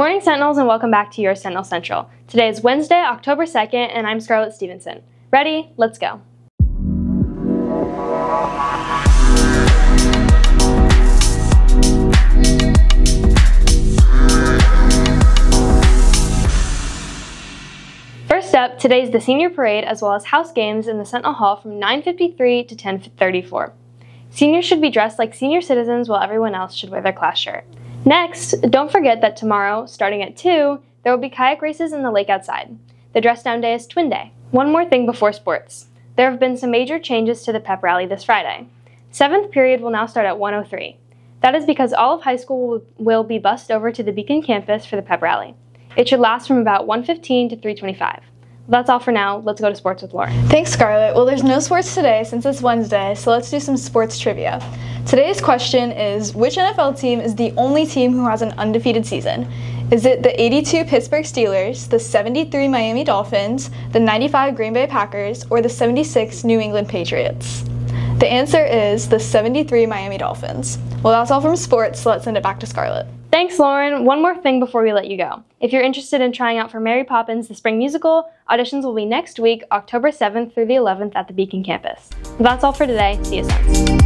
morning, Sentinels, and welcome back to your Sentinel Central. Today is Wednesday, October 2nd, and I'm Scarlett Stevenson. Ready? Let's go. First up, today is the senior parade as well as house games in the Sentinel Hall from 9.53 to 10.34. Seniors should be dressed like senior citizens while everyone else should wear their class shirt. Next, don't forget that tomorrow, starting at 2, there will be kayak races in the lake outside. The dress down day is Twin Day. One more thing before sports. There have been some major changes to the pep rally this Friday. Seventh period will now start at 103. That is because all of high school will be bussed over to the Beacon campus for the pep rally. It should last from about 1:15 to 3:25. That's all for now. Let's go to sports with Lauren. Thanks, Scarlett. Well, there's no sports today since it's Wednesday, so let's do some sports trivia. Today's question is Which NFL team is the only team who has an undefeated season? Is it the 82 Pittsburgh Steelers, the 73 Miami Dolphins, the 95 Green Bay Packers, or the 76 New England Patriots? The answer is the 73 Miami Dolphins. Well, that's all from sports, so let's send it back to Scarlett. Thanks, Lauren. One more thing before we let you go. If you're interested in trying out for Mary Poppins, the spring musical, auditions will be next week, October 7th through the 11th at the Beacon campus. That's all for today. See you soon.